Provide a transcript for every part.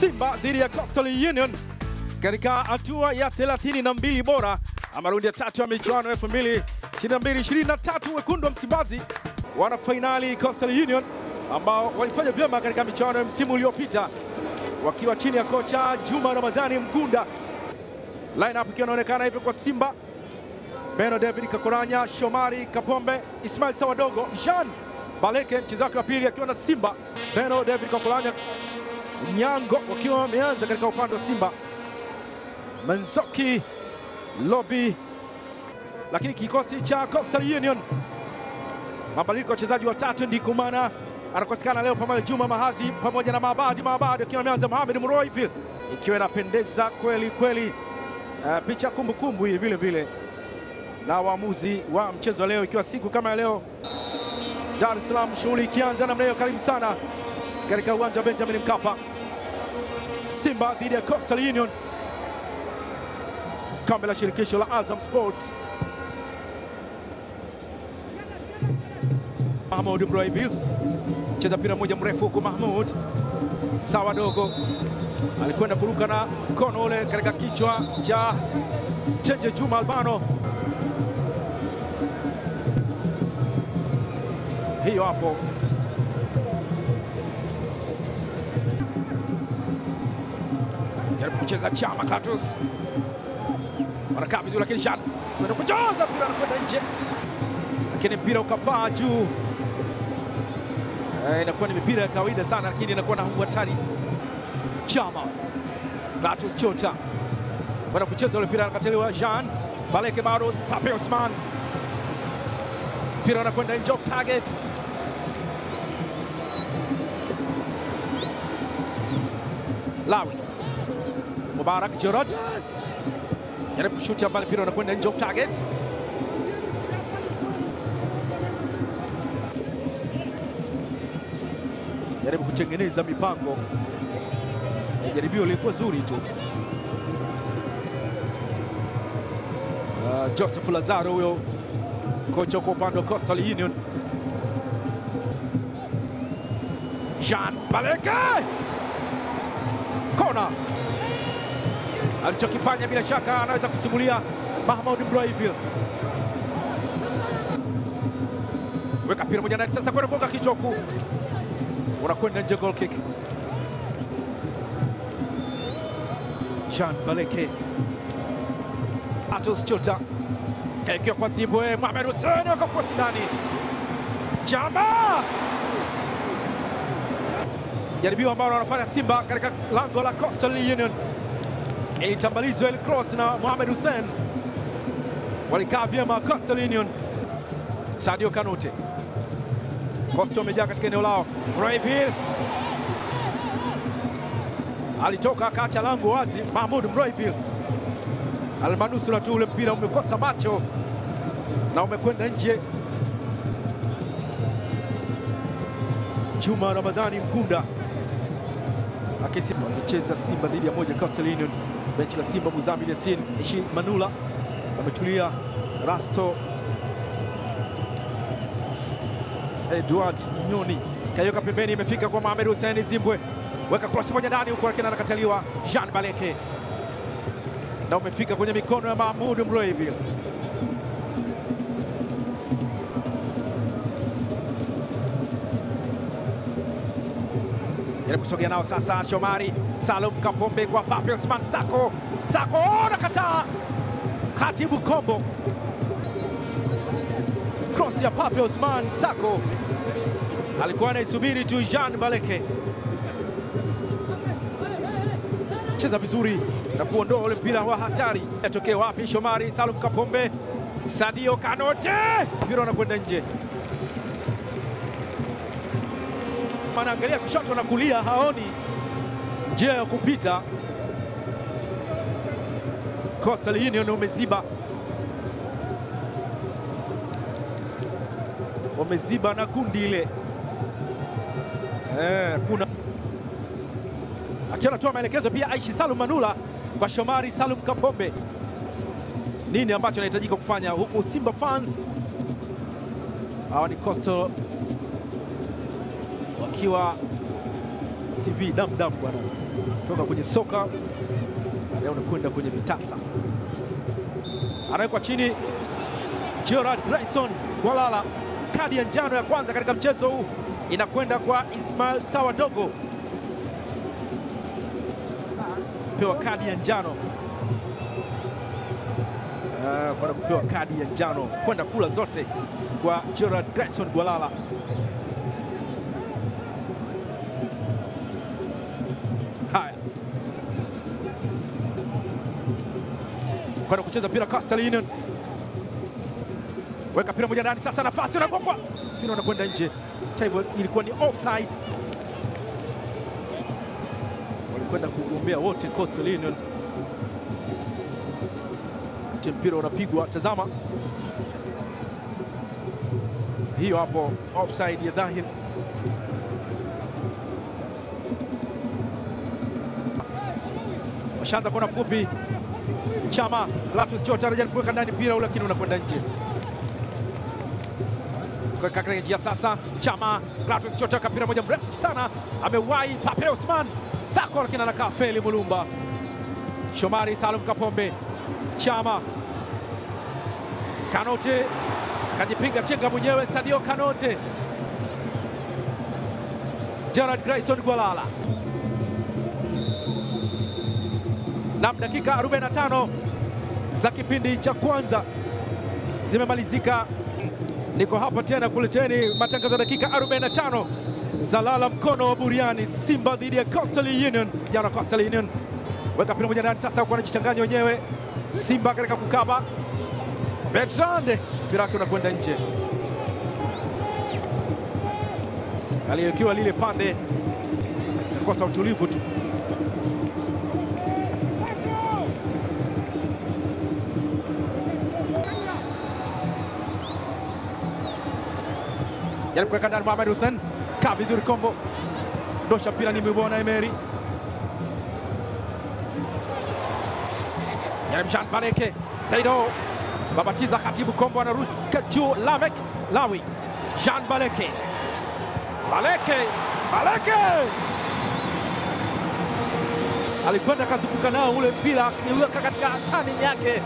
Simba dhidi ya Coastal Union katika hatua ya 32 bora ama raundi ya tatu ya michuano 2022 23 wekundu wa Msimbazi wana fainali Coastal Union ambao walifanya vyema katika michuano ya msimu uliopita wakiwa chini ya kocha Juma Ramadhani Mgunda. Lineup ikiwa inaonekana hivyo kwa Simba: Beno David Kakoranya, Shomari Kapombe, Ismail Sawadogo, Jean Baleke mchezaji wa pili akiwa na Simba, Beno David Kakoranya, Nyango wakiwa wameanza katika upande wa Simba, Manzoki Lobi. Lakini kikosi cha Coastal Union mabadiliko wachezaji watatu, ndiko maana anakosekana leo pamoja Juma Mahadhi pamoja na Maabadi Maabadi akiwa ameanza Mohamed Mroivil, ikiwa inapendeza kweli kweli. Uh, picha kumbukumbu hii vile vile na waamuzi wa mchezo leo, ikiwa siku kama ya leo Dar es Salaam, shughuli ikianza namna hiyo. Karibu sana katika uwanja wa Benjamin Mkapa, Simba dhidi ya Coastal Union, kombe la shirikisho la Azam Sports. Mahmud Mroivil cheza mpira mmoja mrefu huku Mahmud sawa dogo alikwenda kuruka na mkono ule katika kichwa cha Chenje Juma Albano. Hiyo hapo kucheza Chama Clatous wanakaa vizuri, lakini Shan kwenda kujaza mpira anakwenda nje, lakini mpira ukapaa juu. Eh, inakuwa ni mipira ya kawaida sana, lakini inakuwa na hatari. Chama Clatous Chota kwenda kucheza ule mpira, anakataliwa. Jean Baleke bado, Pape Osman mpira unakwenda nje, off target. Lawi Mubarak Gerard jaribu kushuti ambalo mpira unakwenda nje, off target. Jaribu kutengeneza mipango ya jaribio lilikuwa zuri tu. Uh, Joseph Lazaro huyo kocha kwa upande wa Coastal Union. Jean Baleke kona, alichokifanya bila shaka anaweza kusimulia Mahmoud Mbraivil. Weka pira moja ndani sasa, kwenda gonga kichwa huku, unakwenda nje, goal kick. Jean Baleke, Atos Chota. Kaikiwa kwa Zimbwe, Mohamed Hussein akakosi ndani, Jamba jaribio ambalo wanafanya Simba katika lango la Coastal Union, ilitambalizwa ile cross na Mohamed Hussein, walikaa vyema Coastal Union. Sadio Kanute, Coastal wamejaa katika eneo lao, Mroivil alitoka akaacha lango wazi, Mahmud Mroivil almanusura tu ule mpira umekosa macho na umekwenda nje. Juma Ramadhani Mgunda. Akicheza Simba dhidi ya moja Coastal Union. Benchi la Simba Muzamil Yasin. Ishi Manula wametulia, Rasto. Edward Nyoni. Kayoka pembeni, imefika kwa Mohamed Hussein Zimbwe, weka cross moja ndani huko, lakini anakataliwa. Jean Baleke. Na umefika kwenye mikono ya Mahmud Mroivil. Jaribu kusogea nao sasa, Shomari Salum Kapombe kwa Pape Osman Sako, Sako nakataa, Khatibu Kombo, cross ya Pape Osman Sako alikuwa anaisubiri tu. Jean Baleke cheza vizuri na kuondoa ule mpira wa hatari. Atokee wapi? Shomari Salum Kapombe, Sadio Kanote, mpira unakwenda nje. Anaangalia kushoto na kulia, haoni njia ya kupita. Coastal Union umeziba, wameziba na kundi ile. Eh, kuna akiwa anatoa maelekezo pia Aishi Salum Manula kwa Shomari Salum Kapombe, nini ambacho anahitajika kufanya, huku Simba fans hawa ni Coastal wakiwa TV damdam bwana, toka kwenye soka baadaye unakwenda kwenye vitasa. Anawekwa chini Gerard Grayson Gwalala, kadi ya njano ya kwanza katika mchezo huu inakwenda kwa Ismail Sawadogo, pewa kadi ya njano Ah, kwenda kupewa kadi ya njano kwenda kula zote kwa Gerard Grayson Gwalala. Kwenda kucheza mpira Coastal Union, weka mpira moja ndani, sasa nafasi unagongwa, mpira unakwenda nje. Hata ilikuwa ni offside, walikwenda kugombea wote Coastal Union kati mpira unapigwa. Tazama hiyo hapo, offside ya dhahiri. Washaanza kona fupi, Chama Latus Chota anajaribu kuweka ndani mpira ule, lakini unakwenda nje. Kuweka katika njia sasa, Chama Latus weka mpira moja mrefu sana, amewahi Pape Osman Sako, lakini anakaa Feli Mulumba. Shomari Salum Kapombe Chama Kanote kajipiga chenga mwenyewe. Sadio Kanote, Gerard Grayson Gwalala. Nam, dakika 45 za kipindi cha kwanza zimemalizika. Niko hapa tena kuleteni matangazo ya dakika 45 za lala mkono wa buriani, Simba dhidi ya Coastal Union. Jana Coastal Union weka mpira moja ndani, sasa wanajichanganya wenyewe Simba katika kukaba Bertrand, mpira wake unakwenda nje, aliyokiwa lile pande kakosa utulivu tu. Jaribu kuweka ndani Mohamed Hussein, kaa vizuri kombo, ndosha mpira ni Mibona Emery. Jaribu Jean Baleke Saido. Babatiza Khatibu Kombo anaruka juu. Lamek Lawi. Jean Baleke Baleke Baleke alikwenda akazunguka nao ule mpira akiweka katika tani yake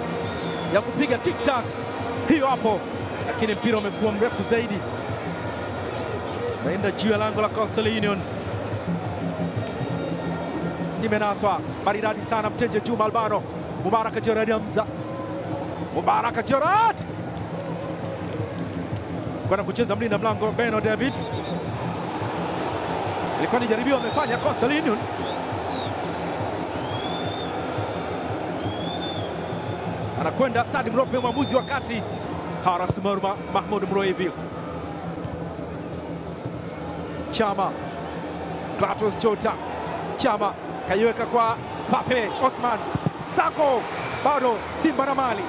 ya kupiga tiktak hiyo hapo, lakini mpira umekuwa mrefu zaidi, naenda juu ya lango la Coastal Union. Imenaswa. Maridadi sana, Mtenje Juma Albano. Mubaraka Gerard Hamza, Mubaraka Gerard kwenda kucheza mlinda mlango Beno David. Ilikuwa ni jaribio amefanya Coastal Union, anakwenda Sadi Mrope, mwamuzi wa kati. Haras Murma Mahmud Mroevi, Chama. Klatos Jota, Chama. Kaiweka kwa Pape Osman. Sako. Bado Simba na mali.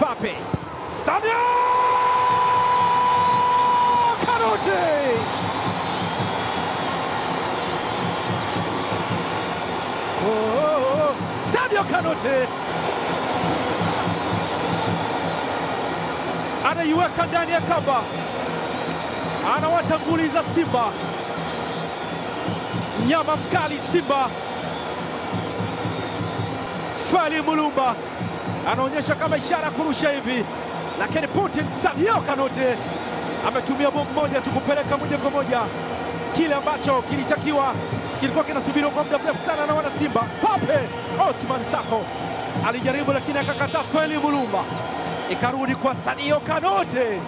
Pape. Samia! Kanote oh, oh, oh. Sadio Kanote anaiweka ndani ya kamba, anawatanguliza Simba. Nyama mkali Simba Fali Mulumba anaonyesha kama ishara kurusha hivi, lakini Putin Sadio Kanote ametumia bomu moja tu kupeleka moja kwa moja kile ambacho kilitakiwa, kilikuwa kinasubiriwa kwa muda mrefu sana na wana Simba. Pape Osman Sako alijaribu, lakini akakataa. Feli Mulumba ikarudi kwa Sadio Kanote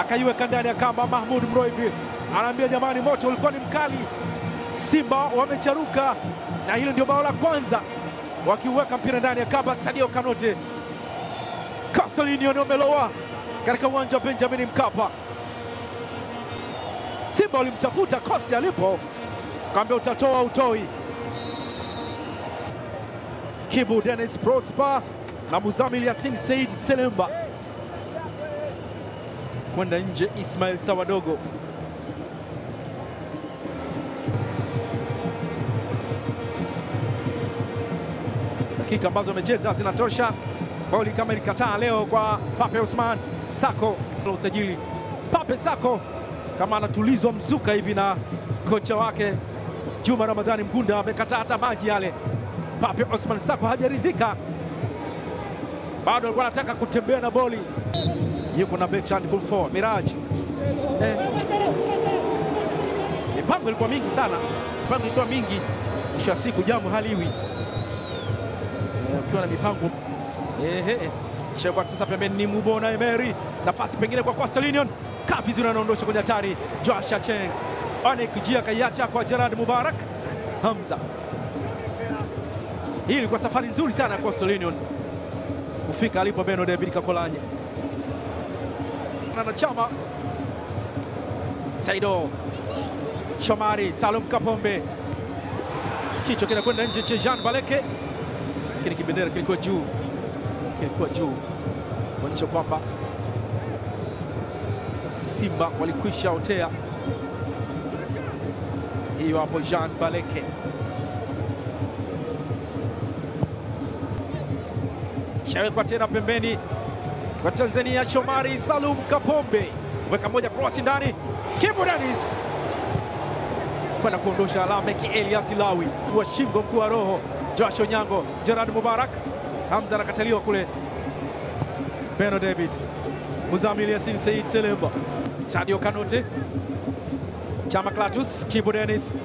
akaiweka ndani ya kamba. Mahmud Mroivi anaambia jamani, moto ulikuwa ni mkali, Simba wamecharuka, na hilo ndio bao la kwanza wakiweka mpira ndani ya kaba. Sadio Kanote, Union wamelowa katika uwanja wa Benjamin Mkapa. Simba walimtafuta Costi alipo, kaambia utatoa utoi. Kibu Dennis Prosper na Muzamil Yasin Said Selemba kwenda nje. Ismail Sawadogo dakika ambazo amecheza zinatosha. Goli kama ilikataa leo kwa Pape Osman Sako usajili. Pape Sako kama anatulizwa mzuka hivi na kocha wake Juma Ramadhani Mgunda amekataa hata maji yale. Pape Osman Sako hajaridhika, bado alikuwa anataka kutembea na boli. Yuko na Bertrand kumfor Miraj eh. Mipango ilikuwa mingi sana, mipango ilikuwa mingi, mwisho wa siku jamu haliwi ukiwa na mipango. Ehe. Shekwa sasa pembeni ni Mubona Emery, nafasi pengine kwa Coastal Union. Kapi zuri anaondosha kwenye hatari, Josh Acheng Onik Jia kaiacha kwa Gerard Mubarak. Hamza. Hii ilikuwa safari nzuri sana ya Coastal Union. Kufika alipo Beno David Kakolanye. Na Chama Saido. Shomari Salum Kapombe, kichwa kinakwenda nje cha Jean Baleke, lakini kibendera kilikuwa juu, kilikuwa juu. Kuonyesha kwamba Simba walikwisha otea. Hiyo hapo Jean Baleke. Shawekwa tena pembeni kwa Tanzania. Shomari Salum Kapombe. Weka moja cross ndani, Kibu Denis kwenda kuondosha alama Elias Lawi. Wa shingo mguu wa roho, Josh Onyango, Gerard Mubarak, Hamza anakataliwa kule, Beno David, Muzamil Yasin Said Selemba, Sadio Kanote, Chama Klatus, Kibu Dennis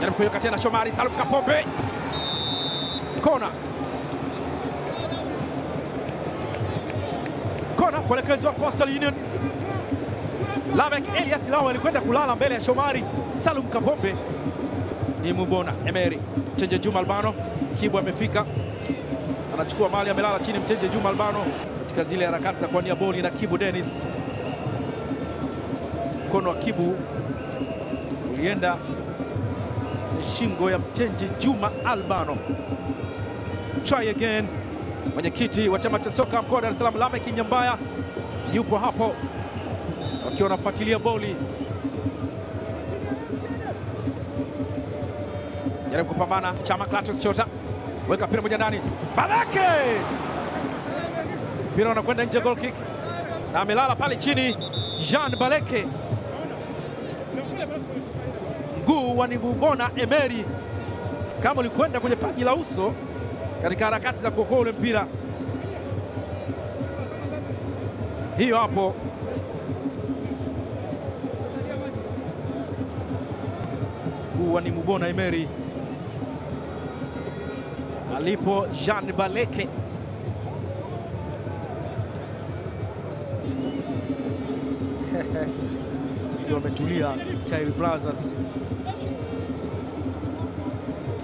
jaribu kuyoka tena, Shomari Salum Kapombe, kona kona kuelekezwa Coastal Union. Lamek Elias Lawa alikwenda kulala mbele ya Shomari Salum Kapombe. Ni Mubona Emery Mtenje Juma Albano, Kibu amefika anachukua mali, amelala chini Mtenje Juma Albano katika zile harakati za kuania boli na Kibu Dennis. Mkono wa Kibu ulienda shingo ya Mtenje Juma Albano. Try again. Mwenyekiti wa chama cha soka mkoa wa Dar es Salaam Lamek Nyambaya yupo hapo wakiwa wanafuatilia boli, jaribu kupambana. Chama Clatous Chota weka mpira moja ndani, Baleke mpira unakwenda nje, goal kick, na amelala pale chini. Jean Baleke, mguu wa Nibubona Emery. Kama ulikwenda kwenye paji la uso katika harakati za kuokoa ule mpira. Hiyo hapo. Kuwa ni Mubona Emery alipo Jean Baleke. Ndio wametulia Tairi Brothers.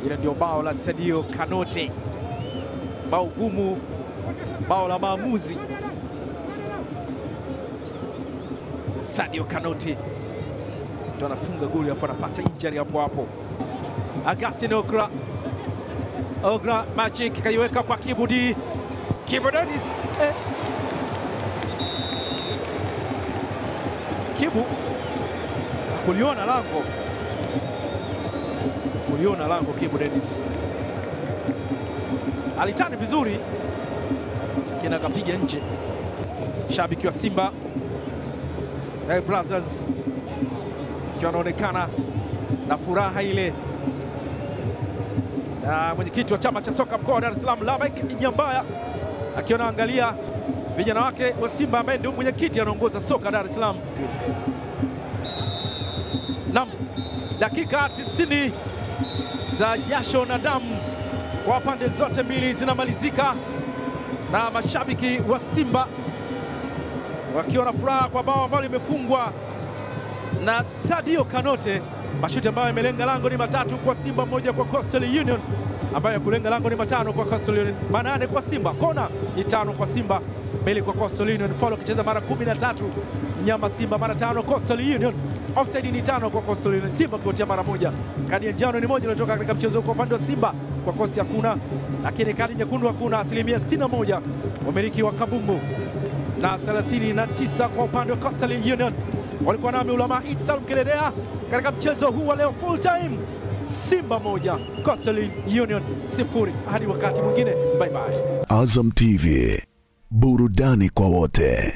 Ile ndio bao la Sadio Kanote bao gumu, bao la maamuzi. Sadio Kanote ndo anafunga goli afu anapata injury hapo hapo. Agustin Ogra, Ogra Magic kaiweka kwa Kibudi, Kibu eh. Kibu. Kuliona lango, kuliona lango Kibu Dennis. Alitani vizuri. Lakini akapiga nje. Shabiki wa Simba. Brothers ikiwa anaonekana na furaha ile, na mwenyekiti wa chama cha soka mkoa wa Dar es Salaam Lamek Nyambaya akiwa anaangalia vijana wake wa Simba ambaye ndio mwenyekiti anaongoza soka Dar es Salaam. Naam, dakika 90 za jasho na damu kwa pande zote mbili zinamalizika na mashabiki wa Simba wakiwa na furaha kwa bao ambalo limefungwa na Sadio Kanote. Mashuti ambayo yamelenga lango ni matatu kwa Simba, moja kwa Coastal Union, ambayo ya kulenga lango ni matano kwa Coastal Union, manane kwa Simba. Kona ni tano kwa Simba, mbili kwa Coastal Union. Faulo akicheza mara kumi na tatu nyama Simba mara tano Coastal Union. Offside ni tano kwa Coastal Union, Simba akiwatia mara moja. Kadi ya njano ni moja iliotoka katika mchezo kwa upande wa Simba, kwa Coast hakuna, lakini kadi nyekundu hakuna. Asilimia 61 wamiliki wa kabumbu na 39 kwa upande wa Coastal Union. Walikuwa nami Ulama Eid Salum Kidedea katika mchezo huu wa leo full time, Simba moja Coastal Union sifuri. Hadi wakati mwingine, bye bye. Azam TV, burudani kwa wote.